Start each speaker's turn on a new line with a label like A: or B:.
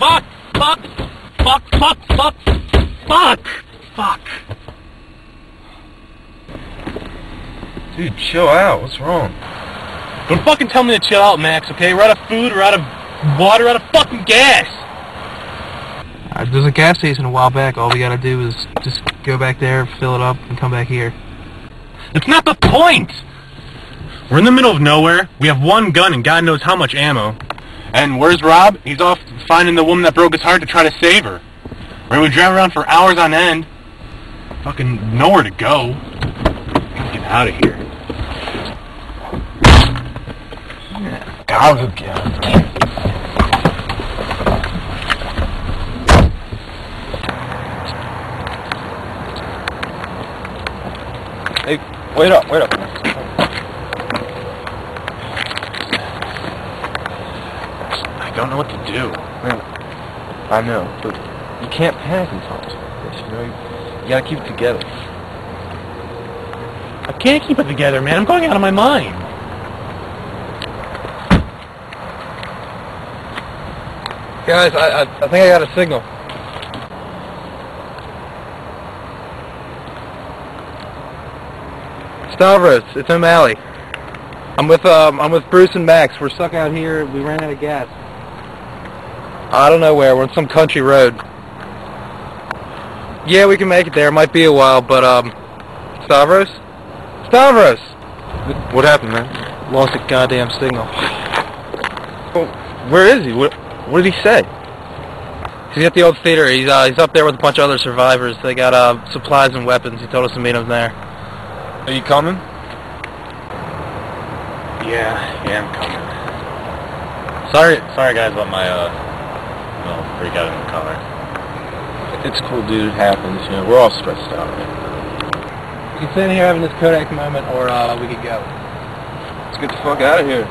A: fuck, fuck, fuck, fuck, fuck. Fuck! Fuck!
B: Dude, chill out. What's wrong?
A: Don't fucking tell me to chill out, Max, okay? We're out of food, we're out of water, out of fucking gas.
C: Uh, there's a gas station a while back. All we gotta do is just go back there, fill it up, and come back here.
A: That's not the point! We're in the middle of nowhere. We have one gun and God knows how much ammo. And where's Rob? He's off finding the woman that broke his heart to try to save her. Where we drive around for hours on end. Fucking nowhere to go. Get out of here.
B: Dogs again. Hey, wait up, wait up.
A: I don't know what to do.
B: I know, but you can't panic in times like this, you know? You, you gotta keep it together.
A: I can't keep it together, man. I'm going out of my mind.
C: Guys, I, I, I think I got a signal. Stavros, it's O'Malley. I'm with um, I'm with Bruce and Max. We're stuck out here. We ran out of gas. I don't know where. We're on some country road. Yeah, we can make it there. It might be a while, but um, Stavros, Stavros. What happened, man? Lost a goddamn signal. Where is he? What, what did he say? He's at the old theater. He's uh, he's up there with a bunch of other survivors. They got uh, supplies and weapons. He told us to meet him there.
B: Are you coming?
A: Yeah, yeah, I'm coming. Sorry, sorry guys about my, uh, well, freak out in the car.
B: It's cool, dude. It happens. You know, we're all stressed out.
C: We can sit in here having this Kodak moment, or uh, we could go.
B: Let's get the fuck out of here.